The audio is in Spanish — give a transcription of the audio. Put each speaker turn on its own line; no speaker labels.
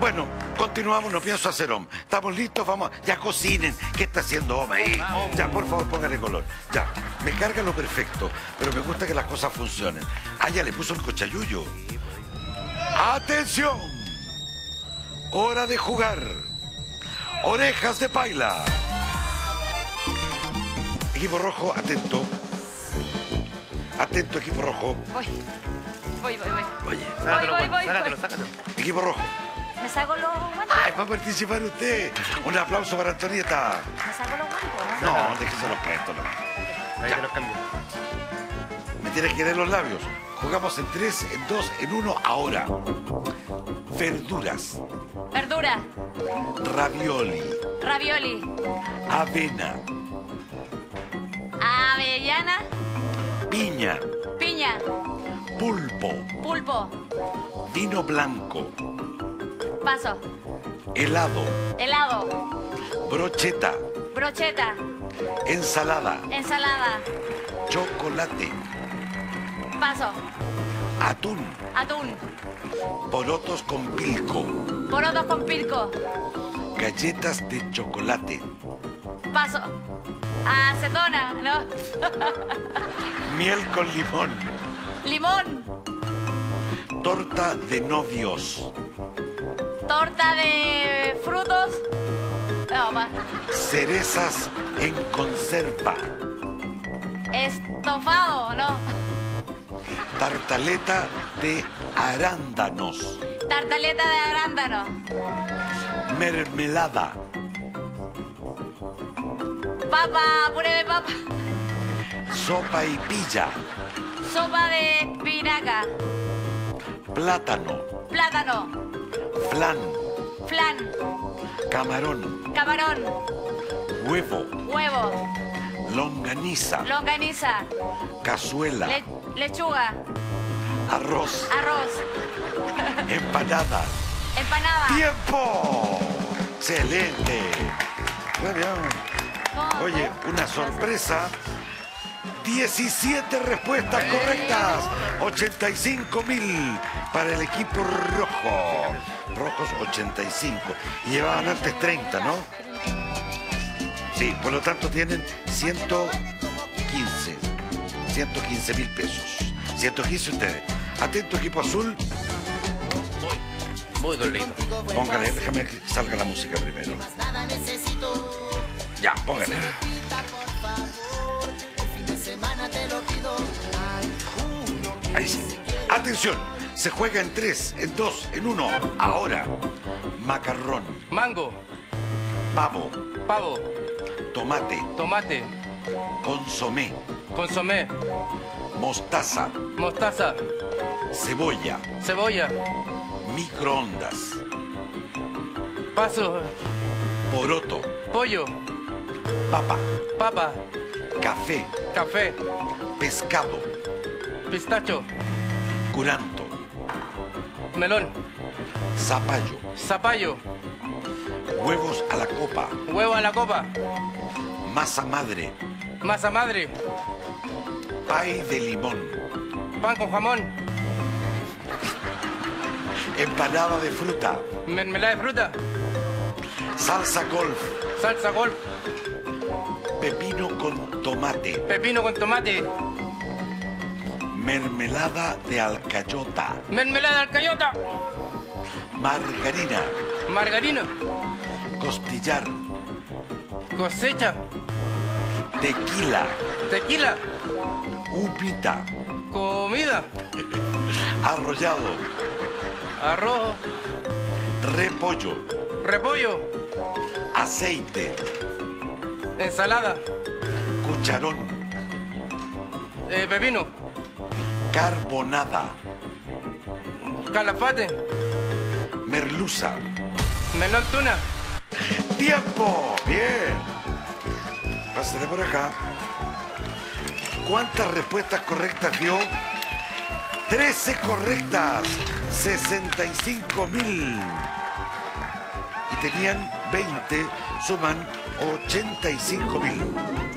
Bueno, continuamos, no pienso hacer hom. ¿Estamos listos? Vamos, ya cocinen. ¿Qué está haciendo hom ahí? Ya, por favor, póngale color. Ya, me carga lo perfecto, pero me gusta que las cosas funcionen. Ah, ya le puso el cochayuyo. ¡Atención! Hora de jugar. Orejas de paila. Equipo rojo, atento. Atento, equipo rojo.
Voy. Voy, voy, voy.
Oye,
Sácatelo,
voy,
Juan,
voy,
sácatelo,
voy.
sácatelo.
equipo rojo.
Me saco los guantes.
¡Ay, va a participar usted! Un aplauso para Antonieta.
Me saco los guantes, ¿no?
No, déjese los puestos nomás.
Ahí te los cambio.
Me tienes que leer los labios. Jugamos en tres, en dos, en uno, ahora. Verduras,
Verdura,
ravioli,
ravioli,
avena,
avellana,
piña,
piña,
pulpo,
pulpo,
vino blanco,
paso,
helado,
helado,
brocheta,
brocheta,
ensalada,
ensalada,
chocolate,
paso,
atún,
atún,
porotos con pilco,
porotos con pilco,
galletas de chocolate,
paso, acetona, ¿no?
miel con limón,
Limón,
torta de novios,
torta de frutos. No,
cerezas en conserva,
estofado, ¿no?
tartaleta de arándanos,
Tartaleta de arándano,
mermelada,
papa, puré de papa,
sopa y pilla,
sopa de espinaca,
plátano,
plátano,
flan,
flan,
camarón,
camarón,
huevo,
huevo,
longaniza,
longaniza,
cazuela,
le- lechuga,
arroz,
arroz,
empanada.
empanada.
¡Tiempo! ¡Excelente! Muy bien.
¿Cómo
Oye, una sorpresa. 17 respuestas correctas. 85 mil para el equipo rojo. Rojos 85. Y llevaban antes 30, ¿no? Sí, por lo tanto tienen 115. 115 mil pesos. 115 ustedes. Atento equipo azul.
Muy dolido.
Póngale, déjame que salga la música primero. Ya, póngale. Atención, se juega en tres, en dos, en uno. Ahora, macarrón,
Mango,
pavo,
pavo,
tomate,
tomate,
consomé,
consomé,
mostaza,
mostaza,
cebolla,
cebolla,
microondas,
paso,
poroto,
pollo,
papa,
papa,
café,
café,
pescado,
pistacho,
curanto,
melón,
zapallo,
zapallo,
huevos a la copa,
huevo a la copa,
masa madre,
masa madre,
pay de limón,
pan con jamón,
empanada de fruta,
mermelada de fruta,
salsa golf,
salsa golf,
pepino con tomate,
pepino con tomate,
mermelada de alcayota,
mermelada de alcayota,
margarina,
margarina,
costillar,
cosecha,
tequila,
tequila,
upita,
comida,
arrollado,
arroz,
repollo,
repollo,
aceite,
ensalada,
cucharón,
eh, pepino,
carbonada,
calafate,
merluza.
melón tuna,
¡Tiempo! Bien. Pásate por acá. ¿Cuántas respuestas correctas dio? 13 correctas. 65 mil. Y tenían 20, suman 85 mil.